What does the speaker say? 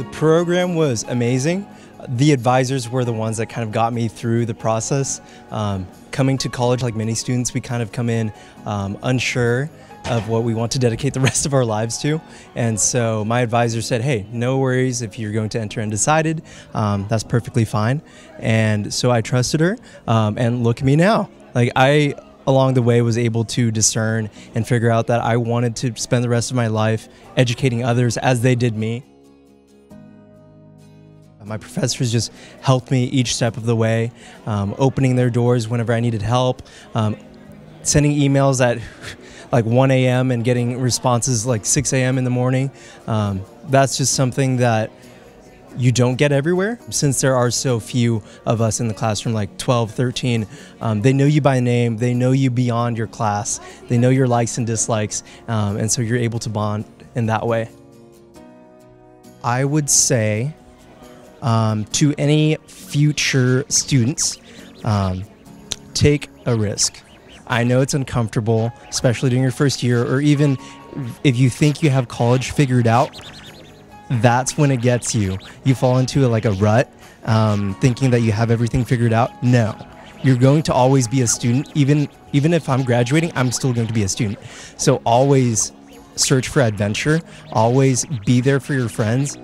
The program was amazing. The advisors were the ones that kind of got me through the process. Um, coming to college, like many students, we kind of come in um, unsure of what we want to dedicate the rest of our lives to. And so my advisor said, hey, no worries if you're going to enter undecided, um, that's perfectly fine. And so I trusted her, um, and look at me now. Like I along the way was able to discern and figure out that I wanted to spend the rest of my life educating others as they did me. My professors just helped me each step of the way, um, opening their doors whenever I needed help, um, sending emails at like 1 a.m. and getting responses like 6 a.m. in the morning. Um, that's just something that you don't get everywhere since there are so few of us in the classroom like 12 13 um, they know you by name they know you beyond your class they know your likes and dislikes um, and so you're able to bond in that way i would say um, to any future students um, take a risk i know it's uncomfortable especially during your first year or even if you think you have college figured out that's when it gets you. You fall into a, like a rut, um, thinking that you have everything figured out. No, you're going to always be a student. Even even if I'm graduating, I'm still going to be a student. So always search for adventure. Always be there for your friends.